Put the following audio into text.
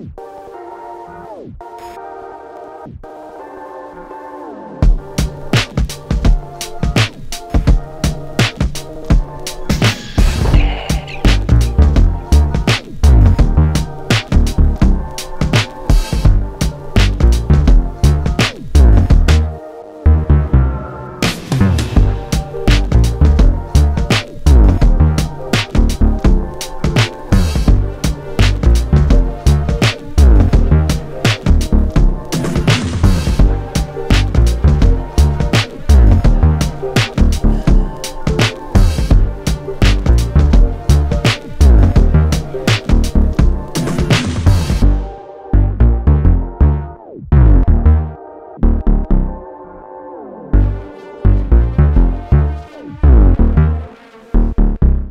Oh!